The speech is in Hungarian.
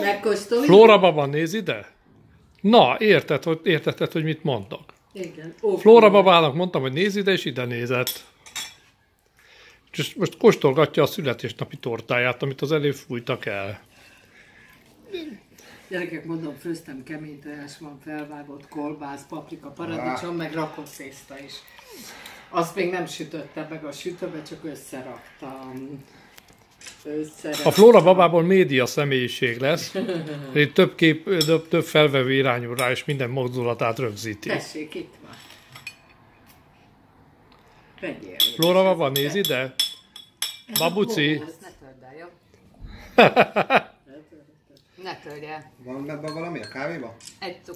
Megkóstoljuk? Flóra baba, néz ide! Na, érted, hogy, értetted, hogy mit mondok? Igen. Ó, Flóra babának mondtam, hogy néz ide, és ide nézett. És most kóstolgatja a születésnapi tortáját, amit az előbb fújtak el. Gyerekek, mondom, főztem kemény tojás, van felvágott kolbász, paprika, paradicsom, meg rakott tészta is. Azt még nem sütöttem meg a sütőbe, csak összeraktam. A Flóra babából média személyiség lesz. Itt több kép, több, több felvevő irányul rá, és minden mozdulatát rögzíti. Tessék, itt van. Vegyél. Flóra baba, néz ide! Babuci! Ne törd el, jó? Ne törj el. Van ebben valami a kávéba? Egy cukor.